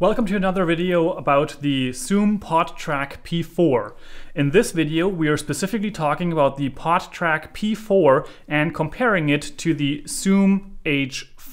Welcome to another video about the Zoom PodTrak P4. In this video, we are specifically talking about the PodTrak P4 and comparing it to the Zoom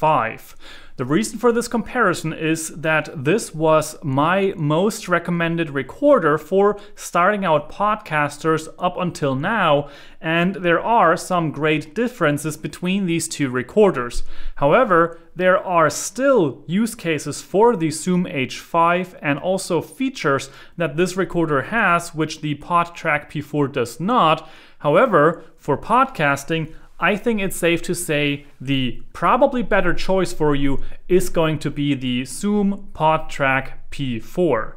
H5. The reason for this comparison is that this was my most recommended recorder for starting out podcasters up until now, and there are some great differences between these two recorders. However, there are still use cases for the Zoom H5 and also features that this recorder has which the PodTrak P4 does not. However, for podcasting, I think it's safe to say the probably better choice for you is going to be the Zoom PodTrak P4.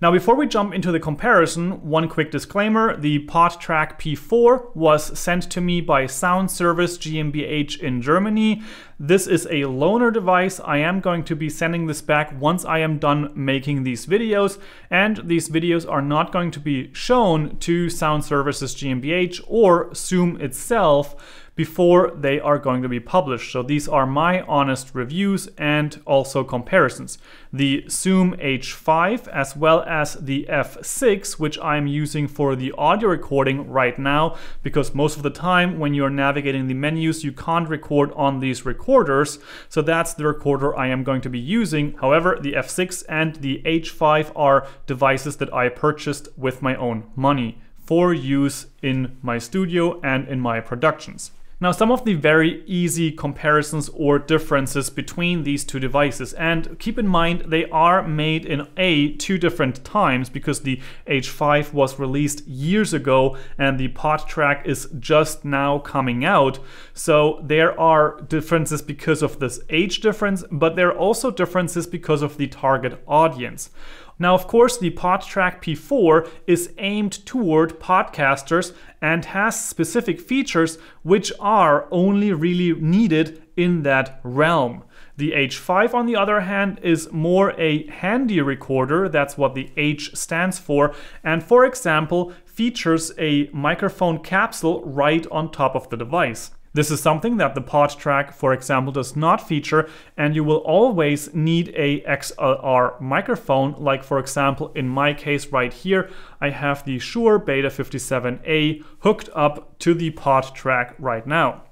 Now, before we jump into the comparison, one quick disclaimer. The PodTrak P4 was sent to me by Sound Service GmbH in Germany. This is a loaner device. I am going to be sending this back once I am done making these videos. And these videos are not going to be shown to Sound Services GmbH or Zoom itself before they are going to be published. So these are my honest reviews and also comparisons. The Zoom H5 as well as the F6, which I'm using for the audio recording right now, because most of the time when you're navigating the menus, you can't record on these recorders. So that's the recorder I am going to be using. However, the F6 and the H5 are devices that I purchased with my own money for use in my studio and in my productions. Now, some of the very easy comparisons or differences between these two devices, and keep in mind they are made in A, two different times because the H5 was released years ago and the PodTrak is just now coming out. So there are differences because of this age difference, but there are also differences because of the target audience. Now, of course, the PodTrak P4 is aimed toward podcasters and has specific features which are only really needed in that realm. The H5, on the other hand, is more a handy recorder, that's what the H stands for, and for example, features a microphone capsule right on top of the device. This is something that the PodTrak, for example, does not feature, and you will always need a XLR microphone, like for example, in my case right here, I have the Shure Beta 57A hooked up to the PodTrak right now.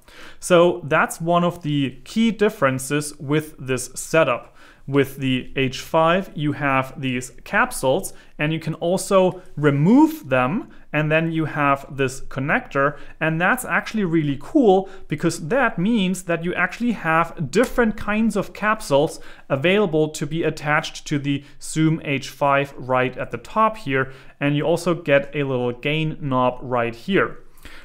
So that's one of the key differences with this setup. With the H5, you have these capsules and you can also remove them and then you have this connector and that's actually really cool because that means that you actually have different kinds of capsules available to be attached to the Zoom H5 right at the top here and you also get a little gain knob right here.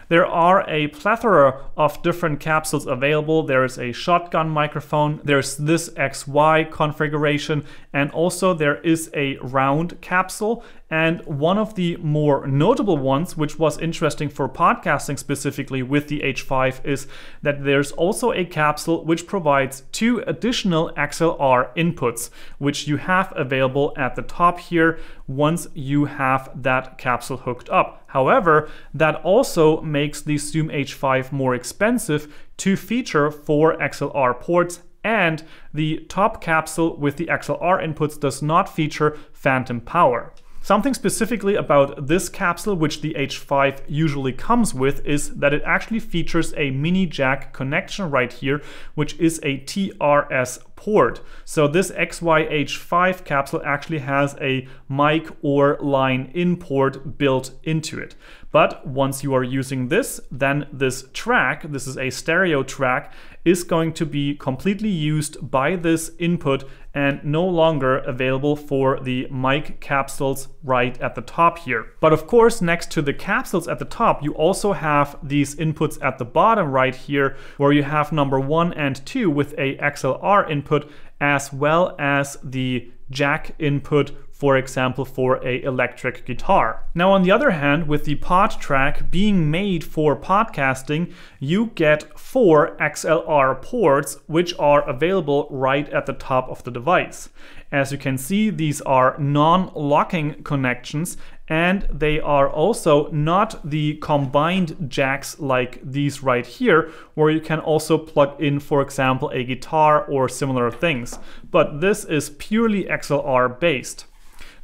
There are a plethora of different capsules available. There is a shotgun microphone, there's this XY configuration, and also there is a round capsule. And one of the more notable ones, which was interesting for podcasting specifically with the H5, is that there's also a capsule which provides two additional XLR inputs, which you have available at the top here once you have that capsule hooked up. However, that also makes the Zoom H5 more expensive to feature four XLR ports and the top capsule with the XLR inputs does not feature phantom power. Something specifically about this capsule, which the H5 usually comes with, is that it actually features a mini jack connection right here, which is a TRS port. So this XYH5 capsule actually has a mic or line in port built into it. But once you are using this, then this track, this is a stereo track, is going to be completely used by this input and no longer available for the mic capsules right at the top here. But of course, next to the capsules at the top, you also have these inputs at the bottom right here, where you have number one and two with a XLR input, as well as the jack input for example for a electric guitar. Now on the other hand, with the PodTrak being made for podcasting, you get four XLR ports which are available right at the top of the device. As you can see, these are non-locking connections and they are also not the combined jacks like these right here, where you can also plug in, for example, a guitar or similar things. But this is purely XLR based.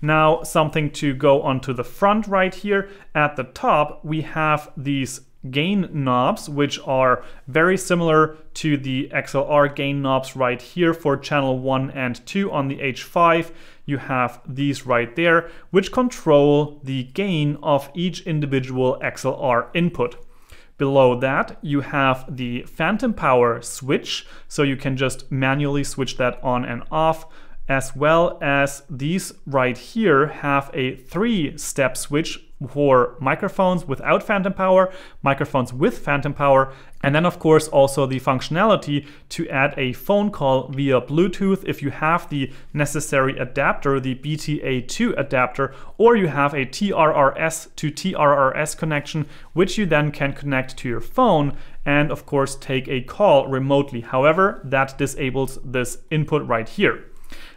Now, something to go onto the front right here. At the top, we have these gain knobs, which are very similar to the XLR gain knobs right here for channel 1 and 2 on the H5. You have these right there, which control the gain of each individual XLR input. Below that, you have the phantom power switch, so you can just manually switch that on and off as well as these right here have a three step switch for microphones without phantom power, microphones with phantom power, and then of course also the functionality to add a phone call via Bluetooth if you have the necessary adapter, the BTA2 adapter, or you have a TRRS to TRRS connection, which you then can connect to your phone and of course take a call remotely. However, that disables this input right here.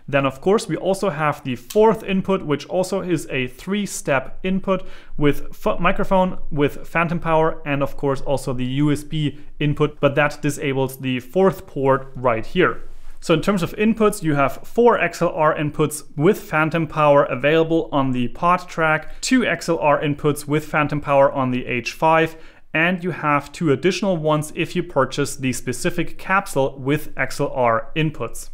Then of course we also have the fourth input, which also is a three-step input with microphone, with phantom power, and of course also the USB input, but that disables the fourth port right here. So in terms of inputs, you have four XLR inputs with phantom power available on the PodTrak, two XLR inputs with phantom power on the H5, and you have two additional ones if you purchase the specific capsule with XLR inputs.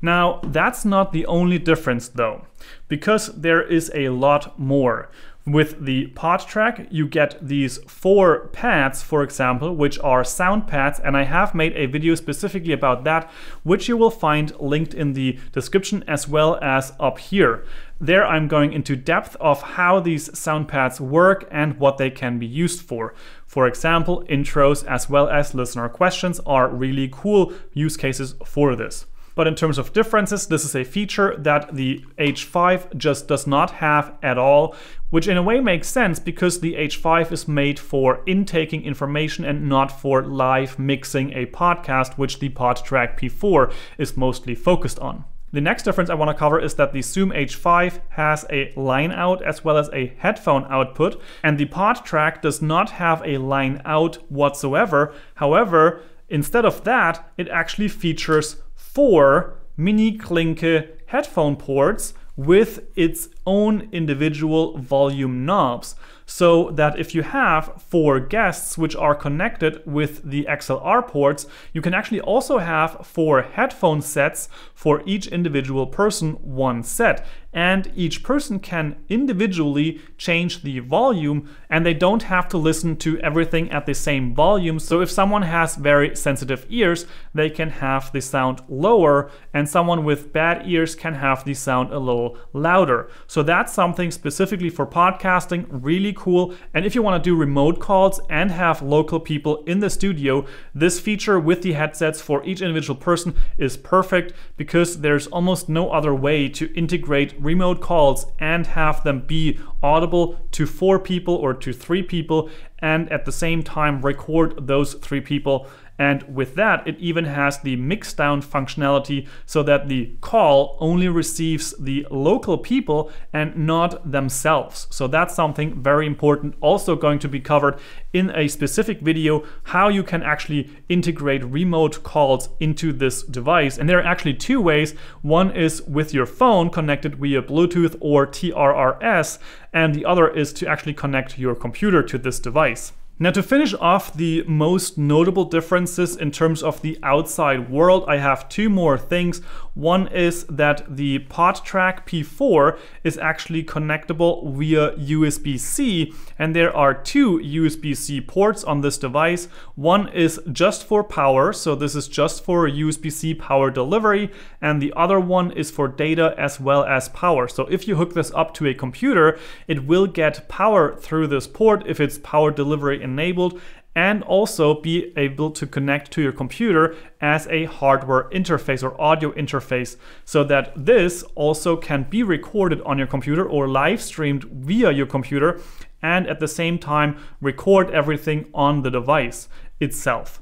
Now, that's not the only difference though, because there is a lot more. With the PodTrak, you get these four pads, for example, which are sound pads, and I have made a video specifically about that, which you will find linked in the description as well as up here. There I'm going into depth of how these sound pads work and what they can be used for. For example, intros as well as listener questions are really cool use cases for this. But in terms of differences, this is a feature that the H5 just does not have at all, which in a way makes sense because the H5 is made for intaking information and not for live mixing a podcast, which the PodTrak P4 is mostly focused on. The next difference I want to cover is that the Zoom H5 has a line out as well as a headphone output, and the PodTrak does not have a line out whatsoever. However, instead of that, it actually features four mini Klinke headphone ports with its own individual volume knobs so that if you have four guests which are connected with the XLR ports, you can actually also have four headphone sets for each individual person, one set. And each person can individually change the volume and they don't have to listen to everything at the same volume. So if someone has very sensitive ears, they can have the sound lower and someone with bad ears can have the sound a little louder. So that's something specifically for podcasting, really cool. And if you want to do remote calls and have local people in the studio, this feature with the headsets for each individual person is perfect because there's almost no other way to integrate remote calls and have them be audible to four people or to three people and at the same time record those three people and with that, it even has the mixdown functionality so that the call only receives the local people and not themselves. So that's something very important, also going to be covered in a specific video, how you can actually integrate remote calls into this device. And there are actually two ways. One is with your phone connected via Bluetooth or TRRS, and the other is to actually connect your computer to this device. Now to finish off the most notable differences in terms of the outside world, I have two more things. One is that the PodTrak P4 is actually connectable via USB-C and there are two USB-C ports on this device. One is just for power, so this is just for USB-C power delivery and the other one is for data as well as power. So if you hook this up to a computer, it will get power through this port if it's power delivery enabled and also be able to connect to your computer as a hardware interface or audio interface so that this also can be recorded on your computer or live streamed via your computer and at the same time record everything on the device itself.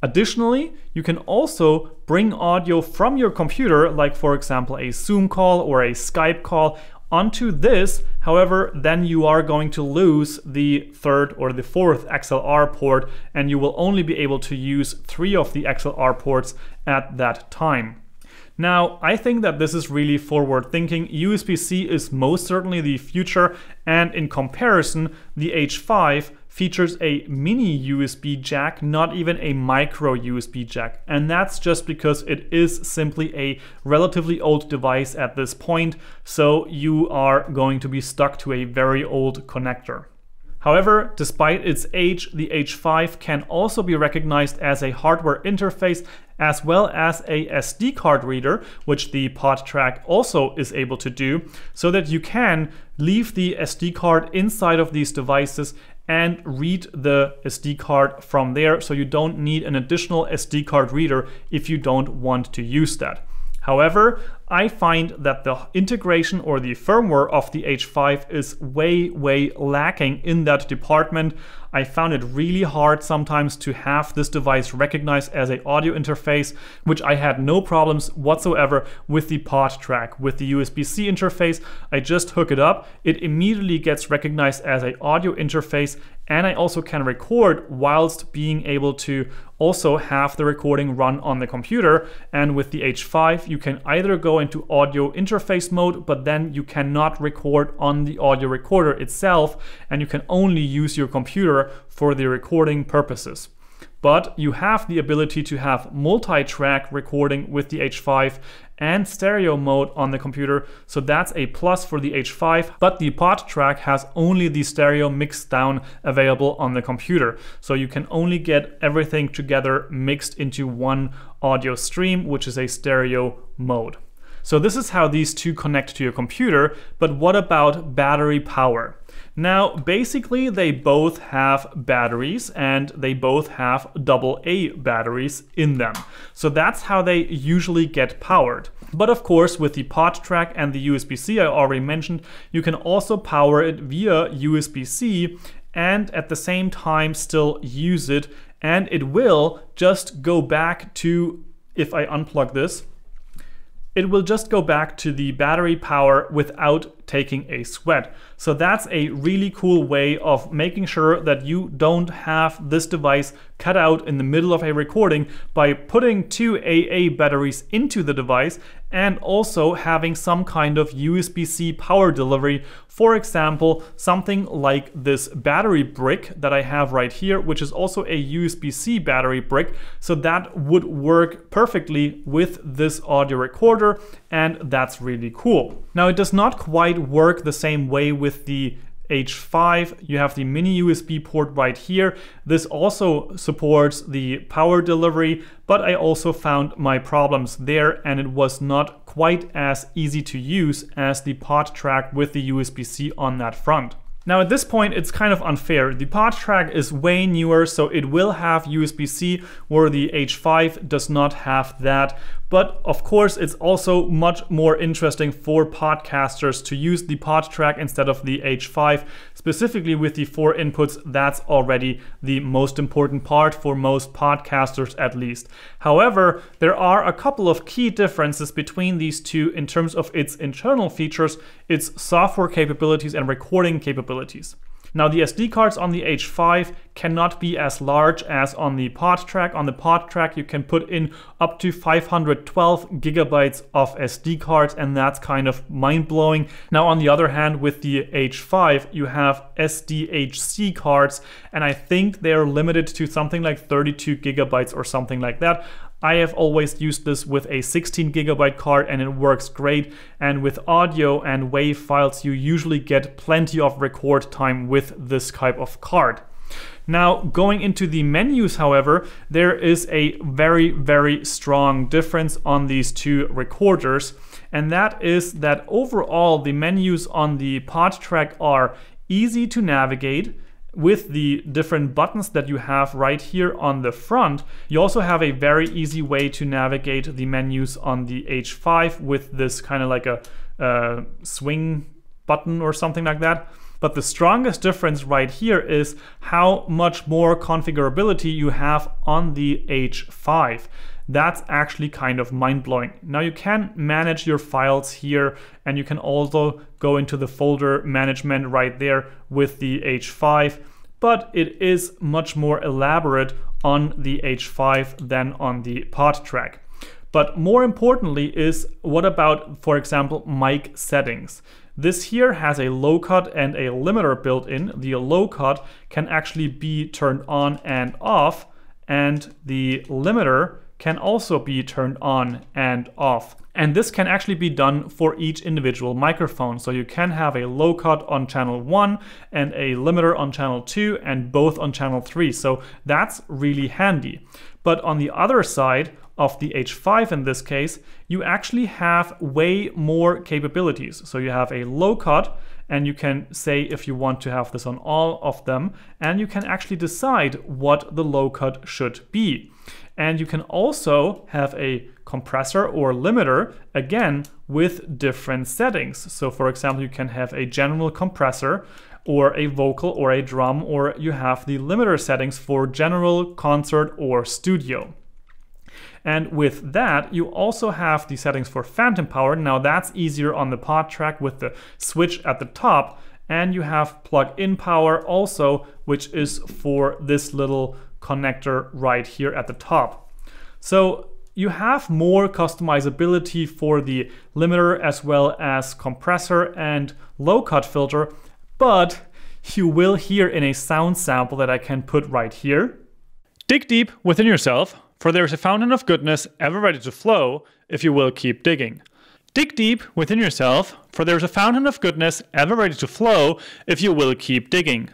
Additionally, you can also bring audio from your computer, like for example a Zoom call or a Skype call, onto this. However, then you are going to lose the third or the fourth XLR port and you will only be able to use three of the XLR ports at that time. Now, I think that this is really forward thinking. USB-C is most certainly the future and in comparison, the H5 features a mini USB jack, not even a micro USB jack. And that's just because it is simply a relatively old device at this point, so you are going to be stuck to a very old connector. However, despite its age, the H5 can also be recognized as a hardware interface as well as a SD card reader, which the PodTrak also is able to do, so that you can leave the SD card inside of these devices and read the SD card from there. So you don't need an additional SD card reader if you don't want to use that. However, I find that the integration or the firmware of the H5 is way, way lacking in that department. I found it really hard sometimes to have this device recognized as an audio interface, which I had no problems whatsoever with the PodTrak. With the USB-C interface, I just hook it up. It immediately gets recognized as an audio interface and I also can record whilst being able to also have the recording run on the computer. And with the H5, you can either go into audio interface mode, but then you cannot record on the audio recorder itself, and you can only use your computer for the recording purposes. But you have the ability to have multi-track recording with the H5 and stereo mode on the computer. So that's a plus for the H5, but the PodTrak has only the stereo mixed down available on the computer. So you can only get everything together mixed into one audio stream, which is a stereo mode. So this is how these two connect to your computer, but what about battery power? Now, basically, they both have batteries and they both have double A batteries in them. So that's how they usually get powered. But of course, with the pod track and the USB-C I already mentioned, you can also power it via USB-C and at the same time still use it. And it will just go back to, if I unplug this, it will just go back to the battery power without taking a sweat. So that's a really cool way of making sure that you don't have this device cut out in the middle of a recording by putting two AA batteries into the device and also having some kind of USB-C power delivery. For example, something like this battery brick that I have right here, which is also a USB-C battery brick. So that would work perfectly with this audio recorder and that's really cool. Now it does not quite work the same way with the H5. You have the mini USB port right here. This also supports the power delivery, but I also found my problems there and it was not quite as easy to use as the PodTrak with the USB-C on that front. Now at this point it's kind of unfair. The PodTrak is way newer so it will have USB-C where the H5 does not have that. But of course, it's also much more interesting for podcasters to use the PodTrak instead of the H5. Specifically with the four inputs, that's already the most important part for most podcasters at least. However, there are a couple of key differences between these two in terms of its internal features, its software capabilities and recording capabilities. Now the SD cards on the H5 cannot be as large as on the PodTrak. On the PodTrak you can put in up to 512 gigabytes of SD cards and that's kind of mind-blowing. Now on the other hand with the H5 you have SDHC cards and I think they're limited to something like 32 gigabytes or something like that. I have always used this with a 16 gigabyte card and it works great. And with audio and WAV files, you usually get plenty of record time with this type of card. Now, going into the menus, however, there is a very, very strong difference on these two recorders. And that is that overall, the menus on the PodTrak are easy to navigate with the different buttons that you have right here on the front, you also have a very easy way to navigate the menus on the H5 with this kind of like a uh, swing button or something like that. But the strongest difference right here is how much more configurability you have on the H5 that's actually kind of mind blowing. Now you can manage your files here and you can also go into the folder management right there with the H5, but it is much more elaborate on the H5 than on the PodTrak. But more importantly is what about, for example, mic settings? This here has a low cut and a limiter built in. The low cut can actually be turned on and off and the limiter can also be turned on and off. And this can actually be done for each individual microphone. So you can have a low cut on channel 1 and a limiter on channel 2 and both on channel 3. So that's really handy. But on the other side of the H5 in this case, you actually have way more capabilities. So you have a low cut and you can say if you want to have this on all of them and you can actually decide what the low cut should be. And you can also have a compressor or limiter, again, with different settings. So for example, you can have a general compressor or a vocal or a drum, or you have the limiter settings for general, concert, or studio. And with that, you also have the settings for phantom power. Now that's easier on the PodTrak with the switch at the top. And you have plug-in power also, which is for this little connector right here at the top. So you have more customizability for the limiter as well as compressor and low cut filter, but you will hear in a sound sample that I can put right here. Dig deep within yourself, for there is a fountain of goodness ever ready to flow if you will keep digging. Dig deep within yourself, for there is a fountain of goodness ever ready to flow if you will keep digging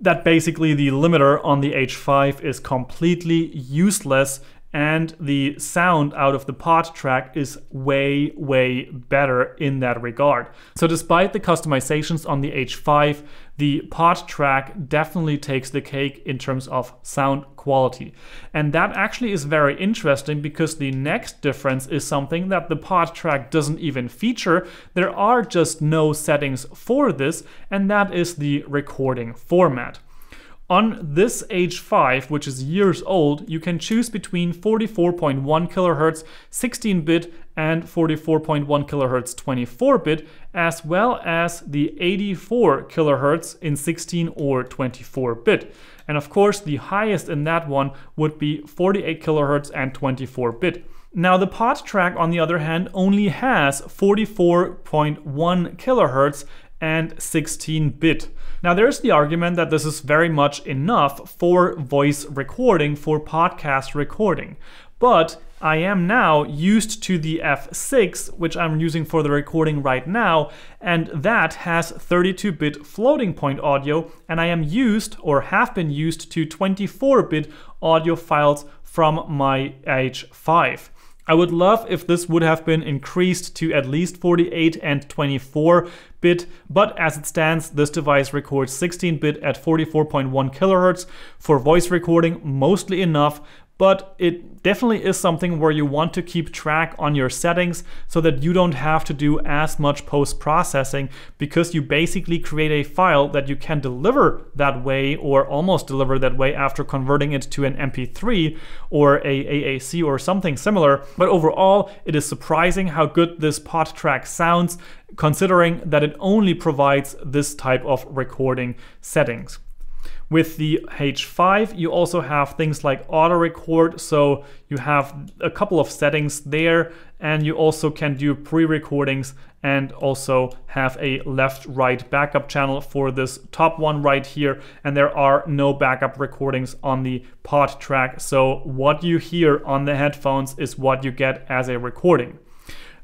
that basically the limiter on the H5 is completely useless and the sound out of the PodTrak is way, way better in that regard. So despite the customizations on the H5, the PodTrak definitely takes the cake in terms of sound quality. And that actually is very interesting because the next difference is something that the PodTrak doesn't even feature. There are just no settings for this, and that is the recording format. On this H5, which is years old, you can choose between 44.1 kHz 16-bit and 44.1 kHz 24-bit, as well as the 84 kHz in 16 or 24-bit. And of course, the highest in that one would be 48 kHz and 24-bit. Now the PodTrak, on the other hand, only has 44.1 kHz and 16-bit. Now there's the argument that this is very much enough for voice recording, for podcast recording. But I am now used to the F6, which I'm using for the recording right now, and that has 32 bit floating point audio, and I am used or have been used to 24 bit audio files from my H5. I would love if this would have been increased to at least 48 and 24 bit, but as it stands, this device records 16 bit at 44.1 kilohertz. For voice recording, mostly enough, but it definitely is something where you want to keep track on your settings so that you don't have to do as much post processing because you basically create a file that you can deliver that way or almost deliver that way after converting it to an MP3 or a AAC or something similar. But overall, it is surprising how good this PodTrak sounds considering that it only provides this type of recording settings. With the H5, you also have things like auto record. So you have a couple of settings there, and you also can do pre recordings and also have a left right backup channel for this top one right here. And there are no backup recordings on the PodTrak. So what you hear on the headphones is what you get as a recording.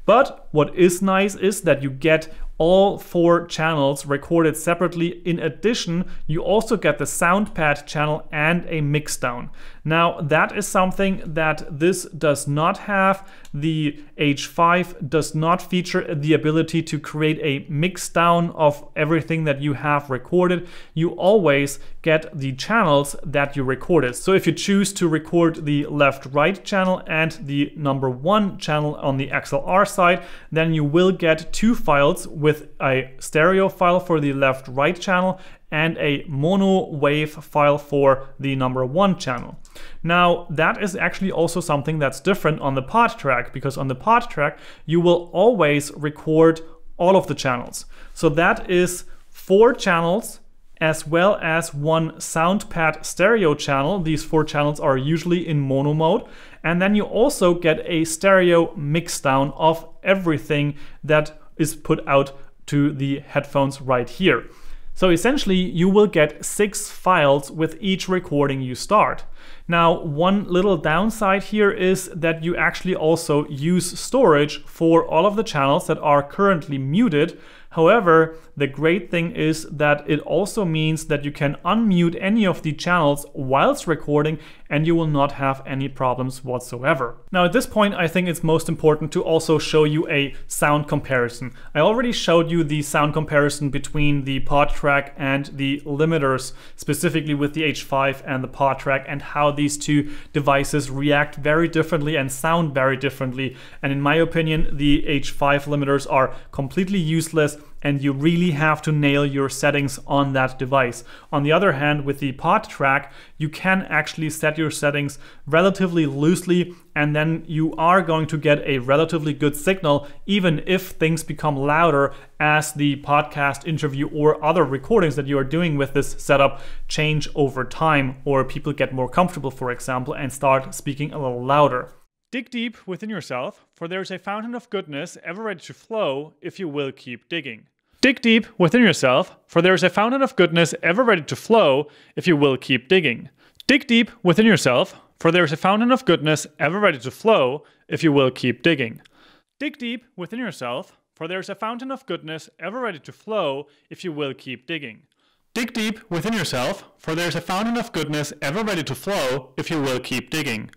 But what is nice is that you get all four channels recorded separately. In addition, you also get the sound pad channel and a mixdown. Now, that is something that this does not have. The H5 does not feature the ability to create a mixdown of everything that you have recorded. You always get the channels that you recorded. So if you choose to record the left-right channel and the number one channel on the XLR side, then you will get two files with a stereo file for the left right channel and a mono wave file for the number one channel. Now that is actually also something that's different on the PodTrak because on the PodTrak you will always record all of the channels. So that is four channels as well as one SoundPad stereo channel. These four channels are usually in mono mode. And then you also get a stereo mixdown of everything that is put out to the headphones right here. So essentially, you will get six files with each recording you start. Now, one little downside here is that you actually also use storage for all of the channels that are currently muted However, the great thing is that it also means that you can unmute any of the channels whilst recording and you will not have any problems whatsoever. Now at this point I think it's most important to also show you a sound comparison. I already showed you the sound comparison between the PodTrak and the limiters, specifically with the H5 and the PodTrak and how these two devices react very differently and sound very differently. And in my opinion, the H5 limiters are completely useless and you really have to nail your settings on that device. On the other hand, with the PodTrak, you can actually set your settings relatively loosely and then you are going to get a relatively good signal even if things become louder as the podcast interview or other recordings that you are doing with this setup change over time or people get more comfortable for example and start speaking a little louder. Dig deep within yourself, for there is a fountain of goodness ever ready to flow if you will keep digging. Dig deep within yourself, for there is a fountain of goodness ever ready to flow if you will keep digging. Dig deep within yourself, for there is a fountain of goodness ever ready to flow if you will keep digging. Dig deep within yourself, for there is a fountain of goodness ever ready to flow if you will keep digging. Dig deep within yourself, for there is a fountain of goodness ever ready to flow if you will keep digging.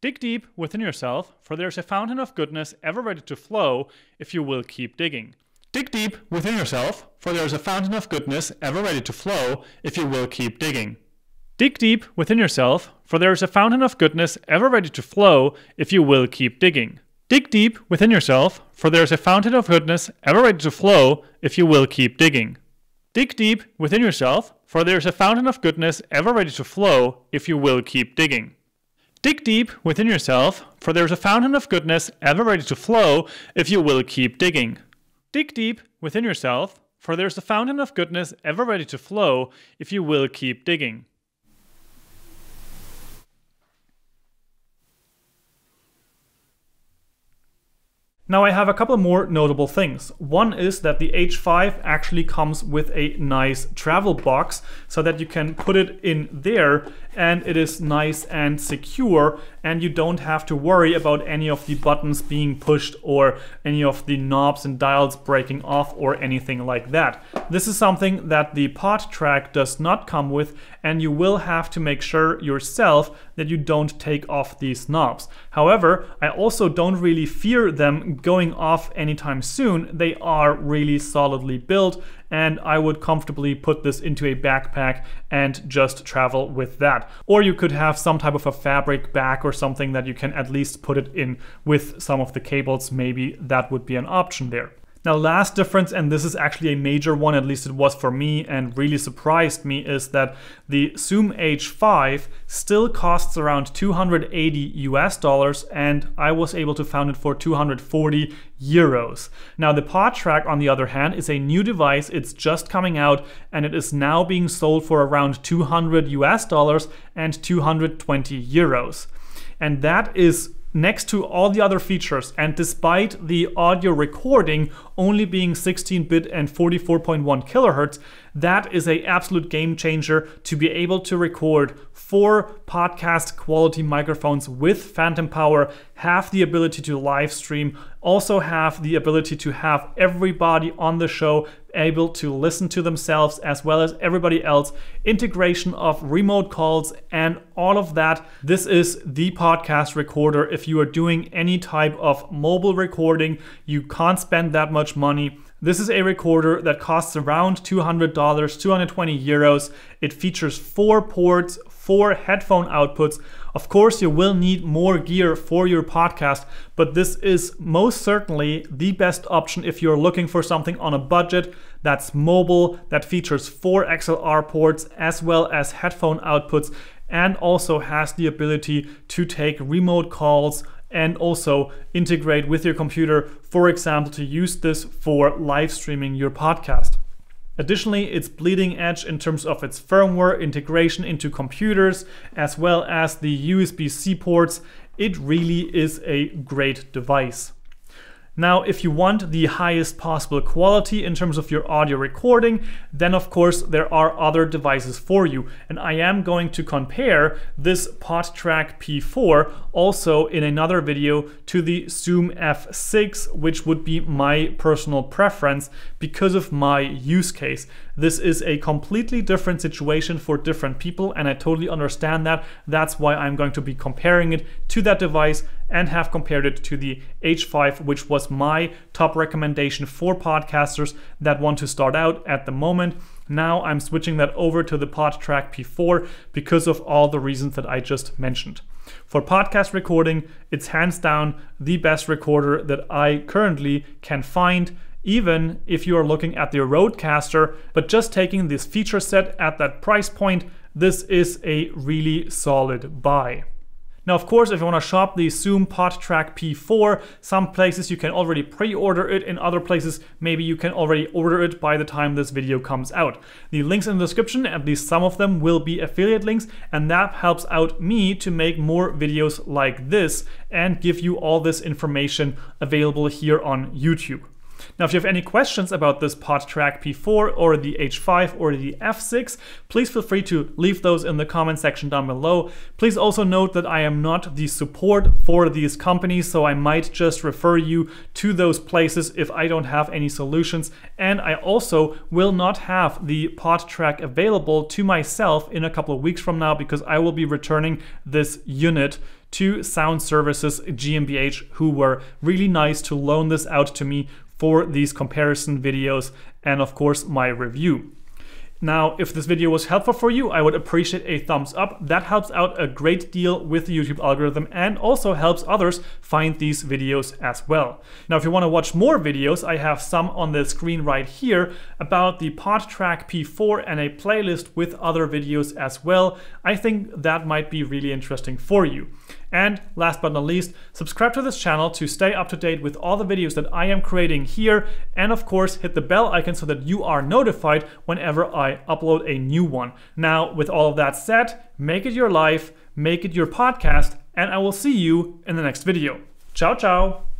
Dig deep within yourself, for there is a fountain of goodness ever ready to flow if you will keep digging. Dig deep within yourself, for there is a fountain of goodness ever ready to flow if you will keep digging. Dig deep within yourself, for there is a fountain of goodness ever ready to flow if you will keep digging. Dig deep within yourself, for there is a fountain of goodness ever ready to flow if you will keep digging. Dig deep within yourself, for there is a fountain of goodness ever ready to flow if you will keep digging. Dig deep within yourself, for there is a fountain of goodness ever ready to flow if you will keep digging. Dig deep within yourself, for there's a fountain of goodness ever ready to flow if you will keep digging. Now I have a couple more notable things. One is that the H5 actually comes with a nice travel box so that you can put it in there and it is nice and secure and you don't have to worry about any of the buttons being pushed or any of the knobs and dials breaking off or anything like that. This is something that the PodTrak does not come with and you will have to make sure yourself that you don't take off these knobs. However, I also don't really fear them going off anytime soon. They are really solidly built and I would comfortably put this into a backpack and just travel with that. Or you could have some type of a fabric bag or something that you can at least put it in with some of the cables. Maybe that would be an option there. Now last difference, and this is actually a major one, at least it was for me and really surprised me, is that the Zoom H5 still costs around 280 US dollars and I was able to find it for 240 euros. Now the PodTrak on the other hand is a new device, it's just coming out and it is now being sold for around 200 US dollars and 220 euros. And that is next to all the other features and despite the audio recording only being 16-bit and 44.1 kilohertz, that is a absolute game changer to be able to record four podcast quality microphones with phantom power, have the ability to live stream, also have the ability to have everybody on the show able to listen to themselves as well as everybody else, integration of remote calls and all of that. This is the podcast recorder. If you are doing any type of mobile recording, you can't spend that much money. This is a recorder that costs around $200, 220 euros. It features four ports, four headphone outputs. Of course, you will need more gear for your podcast, but this is most certainly the best option if you're looking for something on a budget that's mobile, that features four XLR ports as well as headphone outputs, and also has the ability to take remote calls and also integrate with your computer, for example, to use this for live streaming your podcast. Additionally, it's bleeding edge in terms of its firmware integration into computers, as well as the USB C ports. It really is a great device. Now, if you want the highest possible quality in terms of your audio recording, then of course there are other devices for you. And I am going to compare this PodTrak P4 also in another video to the Zoom F6, which would be my personal preference because of my use case. This is a completely different situation for different people, and I totally understand that. That's why I'm going to be comparing it to that device and have compared it to the H5, which was my top recommendation for podcasters that want to start out at the moment. Now I'm switching that over to the PodTrak P4 because of all the reasons that I just mentioned. For podcast recording, it's hands down the best recorder that I currently can find even if you are looking at the Rodecaster, but just taking this feature set at that price point, this is a really solid buy. Now, of course, if you want to shop the Zoom PodTrak P4, some places you can already pre-order it. In other places, maybe you can already order it by the time this video comes out. The links in the description, at least some of them, will be affiliate links, and that helps out me to make more videos like this and give you all this information available here on YouTube. Now, if you have any questions about this PodTrak P4 or the H5 or the F6, please feel free to leave those in the comment section down below. Please also note that I am not the support for these companies, so I might just refer you to those places if I don't have any solutions. And I also will not have the PodTrak available to myself in a couple of weeks from now because I will be returning this unit to Sound Services GmbH, who were really nice to loan this out to me for these comparison videos and of course my review. Now, if this video was helpful for you, I would appreciate a thumbs up. That helps out a great deal with the YouTube algorithm and also helps others find these videos as well. Now, if you want to watch more videos, I have some on the screen right here about the PodTrak P4 and a playlist with other videos as well. I think that might be really interesting for you. And last but not least, subscribe to this channel to stay up to date with all the videos that I am creating here. And of course, hit the bell icon so that you are notified whenever I upload a new one. Now, with all of that said, make it your life, make it your podcast, and I will see you in the next video. Ciao, ciao.